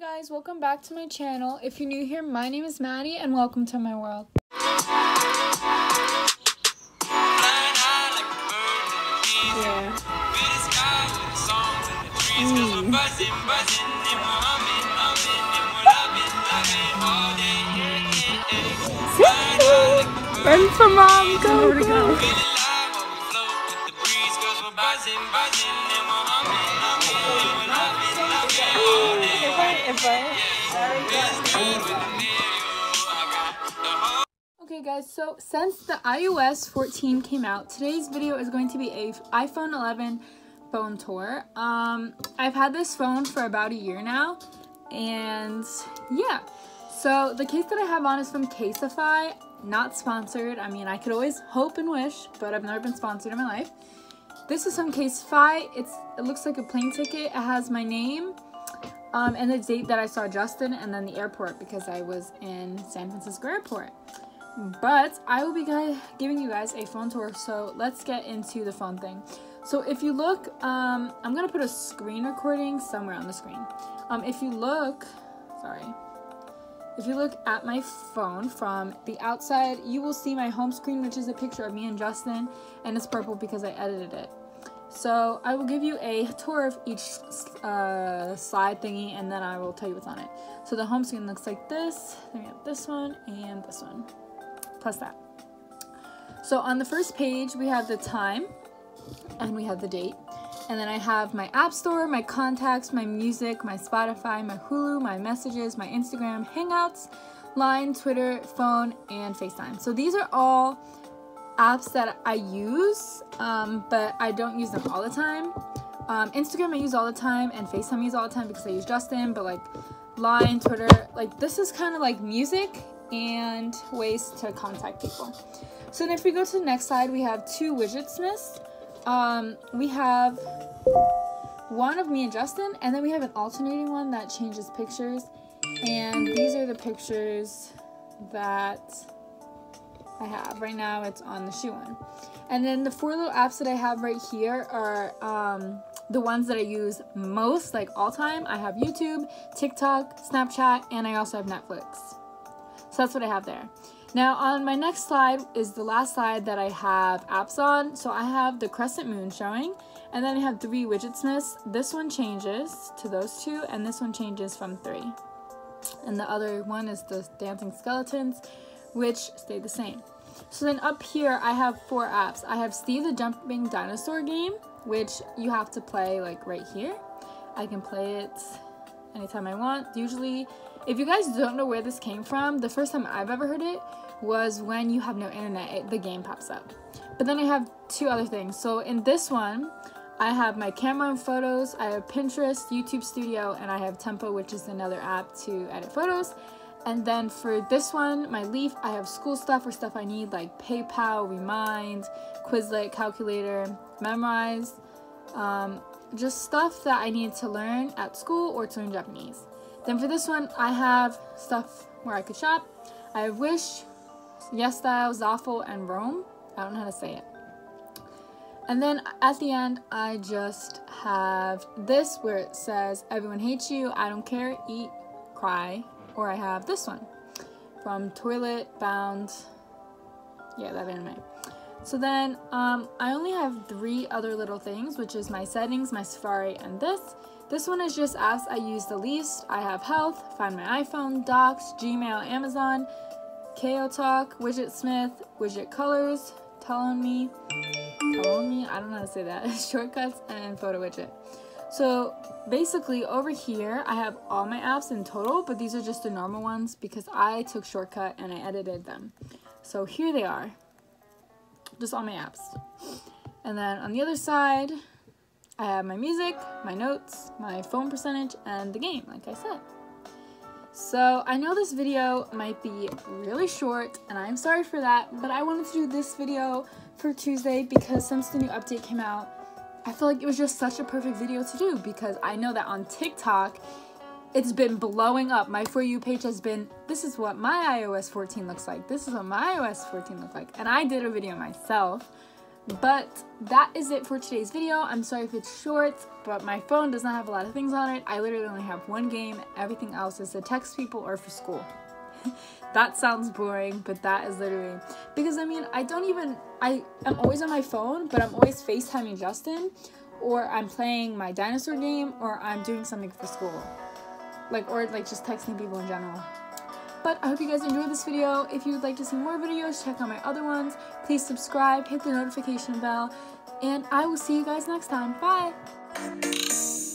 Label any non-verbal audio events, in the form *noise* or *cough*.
guys, welcome back to my channel. If you're new here, my name is Maddie and welcome to my world. Yeah. Mm. Run for mom, go, go. Okay guys, so since the iOS 14 came out, today's video is going to be a iPhone 11 phone tour. Um, I've had this phone for about a year now, and yeah. So the case that I have on is from Casetify, not sponsored. I mean, I could always hope and wish, but I've never been sponsored in my life. This is from Casetify. It's it looks like a plane ticket. It has my name, um, and the date that I saw Justin, and then the airport because I was in San Francisco Airport. But I will be giving you guys a phone tour, so let's get into the phone thing. So if you look, um, I'm gonna put a screen recording somewhere on the screen. Um, if you look, sorry, if you look at my phone from the outside, you will see my home screen, which is a picture of me and Justin, and it's purple because I edited it. So I will give you a tour of each uh, slide thingy, and then I will tell you what's on it. So the home screen looks like this. Then we have this one and this one, plus that. So on the first page, we have the time, and we have the date. And then I have my App Store, my contacts, my music, my Spotify, my Hulu, my messages, my Instagram, Hangouts, Line, Twitter, phone, and FaceTime. So these are all apps that I use, um, but I don't use them all the time. Um, Instagram I use all the time, and FaceTime I use all the time because I use Justin, but like Line, Twitter, like this is kind of like music and ways to contact people. So then if we go to the next slide, we have two widgetsmiths. Um, we have one of me and Justin, and then we have an alternating one that changes pictures. And these are the pictures that I have. Right now it's on the shoe one. And then the four little apps that I have right here are um, the ones that I use most, like all time. I have YouTube, TikTok, Snapchat, and I also have Netflix. So that's what I have there. Now on my next slide is the last slide that I have apps on. So I have the crescent moon showing and then I have three widgetsmiths. This one changes to those two and this one changes from three. And the other one is the dancing skeletons which stay the same. So then up here I have four apps. I have Steve the Jumping Dinosaur game which you have to play like right here. I can play it anytime I want. Usually if you guys don't know where this came from, the first time I've ever heard it was when you have no internet, it, the game pops up. But then I have two other things. So in this one, I have my camera and photos, I have Pinterest, YouTube Studio, and I have Tempo, which is another app to edit photos. And then for this one, my Leaf, I have school stuff or stuff I need like PayPal, Remind, Quizlet, Calculator, Memrise, um, just stuff that I need to learn at school or to learn Japanese. Then for this one, I have stuff where I could shop. I have Wish, Yes Style, Zaful, and Rome. I don't know how to say it. And then at the end, I just have this where it says, Everyone hates you, I don't care, eat, cry. Or I have this one from Toilet Bound. Yeah, that anime. So then um, I only have three other little things, which is my settings, my Safari, and this. This one is just apps I use the least. I have Health, Find My iPhone, Docs, Gmail, Amazon, KO Talk, Widgetsmith, Widget Colors, Telling Me, Telling Me, I don't know how to say that, *laughs* Shortcuts, and Photo Widget. So basically over here, I have all my apps in total, but these are just the normal ones because I took Shortcut and I edited them. So here they are, just all my apps. And then on the other side, I have my music, my notes, my phone percentage, and the game, like I said. So I know this video might be really short, and I'm sorry for that, but I wanted to do this video for Tuesday because since the new update came out, I feel like it was just such a perfect video to do because I know that on TikTok, it's been blowing up. My For You page has been, this is what my iOS 14 looks like. This is what my iOS 14 looks like. And I did a video myself But that is it for today's video. I'm sorry if it's short, but my phone does not have a lot of things on it. I literally only have one game. Everything else is to text people or for school. *laughs* that sounds boring, but that is literally because I mean, I don't even I am always on my phone, but I'm always FaceTiming Justin or I'm playing my dinosaur game or I'm doing something for school. Like or like just texting people in general. But I hope you guys enjoyed this video. If you would like to see more videos, check out my other ones. Please subscribe, hit the notification bell, and I will see you guys next time. Bye!